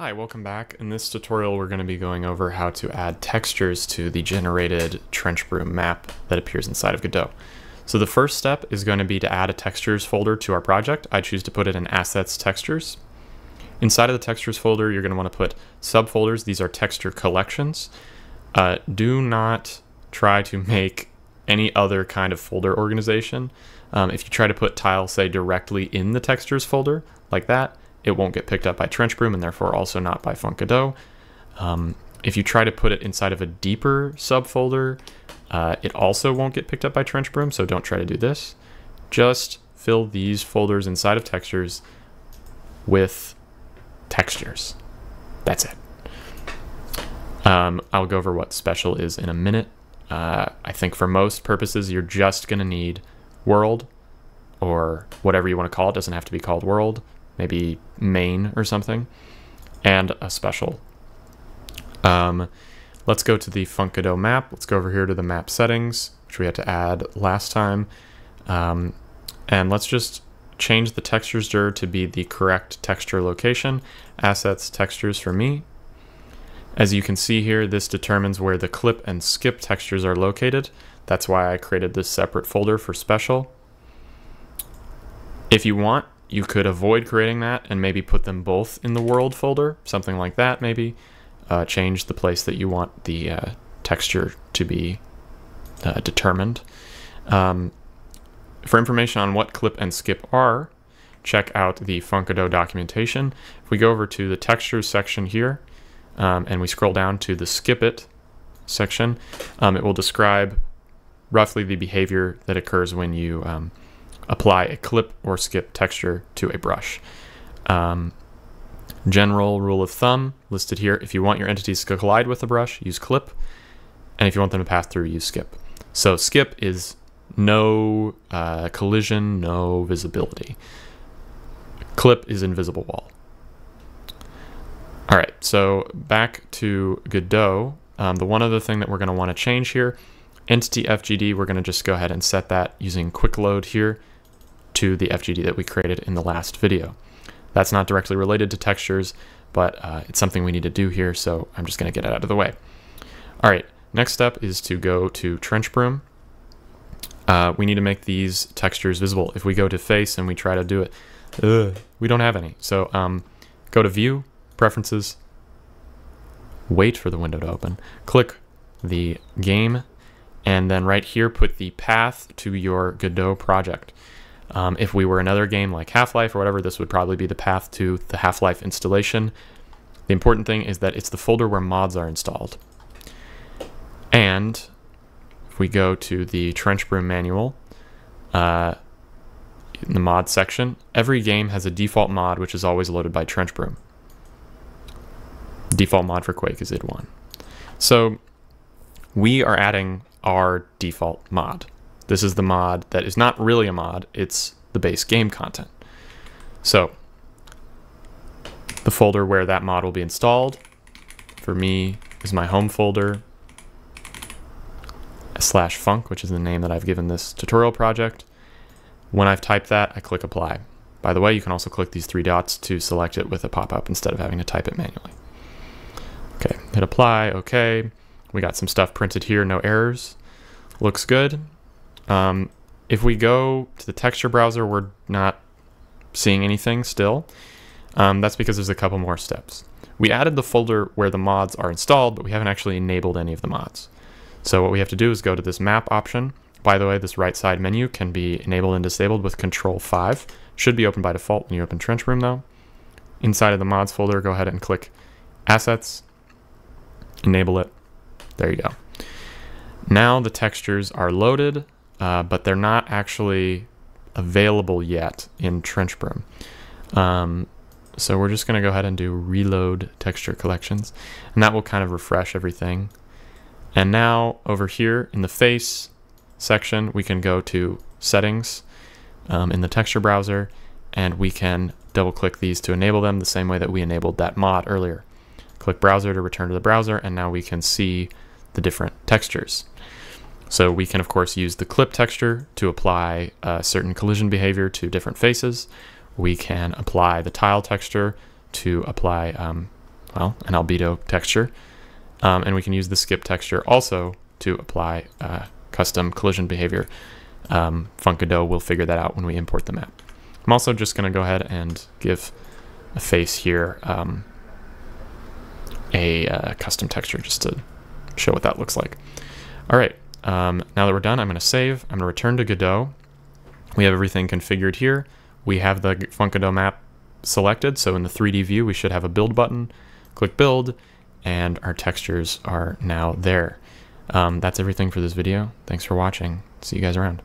Hi, welcome back. In this tutorial we're going to be going over how to add textures to the generated TrenchBroom map that appears inside of Godot. So the first step is going to be to add a textures folder to our project. I choose to put it in assets textures. Inside of the textures folder you're going to want to put subfolders. These are texture collections. Uh, do not try to make any other kind of folder organization. Um, if you try to put tile, say, directly in the textures folder, like that, it won't get picked up by TrenchBroom and therefore also not by func_godot. Um, if you try to put it inside of a deeper subfolder, uh, it also won't get picked up by TrenchBroom, so don't try to do this. Just fill these folders inside of textures with textures. That's it. Um, I'll go over what special is in a minute. Uh, I think for most purposes, you're just going to need world or whatever you want to call it. it. Doesn't have to be called world maybe main or something, and a special. Um, let's go to the func_godot map. Let's go over here to the map settings, which we had to add last time. Um, and let's just change the textures dir to be the correct texture location. Assets textures for me. As you can see here, this determines where the clip and skip textures are located. That's why I created this separate folder for special. If you want, you could avoid creating that and maybe put them both in the world folder, something like that maybe. Uh, change the place that you want the uh, texture to be uh, determined. Um, for information on what clip and skip are, check out the func_godot documentation. If we go over to the textures section here um, and we scroll down to the skip it section, um, it will describe roughly the behavior that occurs when you um, apply a clip or skip texture to a brush. Um, general rule of thumb listed here. If you want your entities to collide with the brush, use clip. And if you want them to pass through, use skip. So skip is no uh, collision, no visibility. Clip is invisible wall. All right, so back to Godot. Um, the one other thing that we're going to want to change here, entity FGD, we're going to just go ahead and set that using quick load here to the FGD that we created in the last video. That's not directly related to textures, but uh, it's something we need to do here, so I'm just going to get it out of the way. All right, next step is to go to TrenchBroom. Uh, we need to make these textures visible. If we go to face and we try to do it, ugh, we don't have any. So um, go to View, Preferences, wait for the window to open, click the game, and then right here put the path to your Godot project. Um, if we were another game like Half-Life or whatever, this would probably be the path to the Half-Life installation. The important thing is that it's the folder where mods are installed. And if we go to the TrenchBroom manual, uh, in the mod section, every game has a default mod which is always loaded by TrenchBroom. Default mod for Quake is id1. So we are adding our default mod. This is the mod that is not really a mod, it's the base game content. So, the folder where that mod will be installed, for me, is my home folder, slash funk, which is the name that I've given this tutorial project. When I've typed that, I click apply. By the way, you can also click these three dots to select it with a pop-up instead of having to type it manually. Okay, hit apply, okay. We got some stuff printed here, no errors. Looks good. Um, if we go to the texture browser, we're not seeing anything still. Um, that's because there's a couple more steps. We added the folder where the mods are installed, but we haven't actually enabled any of the mods. So what we have to do is go to this map option. By the way, this right side menu can be enabled and disabled with control 5. Should be open by default when you open TrenchBroom though. Inside of the mods folder, go ahead and click assets, enable it. There you go. Now the textures are loaded uh, but they're not actually available yet in TrenchBroom. Um, so we're just going to go ahead and do reload texture collections, and that will kind of refresh everything. And now over here in the face section, we can go to settings um, in the texture browser, and we can double click these to enable them the same way that we enabled that mod earlier. Click browser to return to the browser, and now we can see the different textures. So we can of course use the clip texture to apply a certain collision behavior to different faces. We can apply the tile texture to apply um, well, an albedo texture. Um, and we can use the skip texture also to apply uh, custom collision behavior. Um, func_godot will figure that out when we import the map. I'm also just going to go ahead and give a face here um, a uh, custom texture just to show what that looks like. All right, um, now that we're done, I'm going to save. I'm going to return to Godot. We have everything configured here. We have the func_godot map selected, so in the 3D view, we should have a build button. Click build, and our textures are now there. Um, that's everything for this video. Thanks for watching. See you guys around.